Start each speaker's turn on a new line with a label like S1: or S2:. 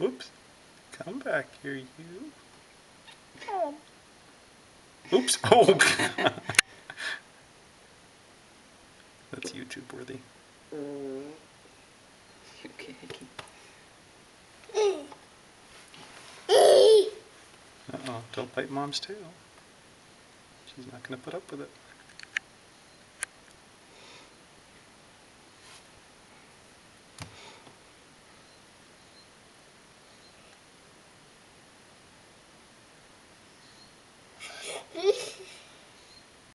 S1: Whoops. Come back here, you. Oops. Oh. That's YouTube worthy. Mm.
S2: Okay.
S1: Uh-oh, don't bite mom's tail. She's not going to put up with it.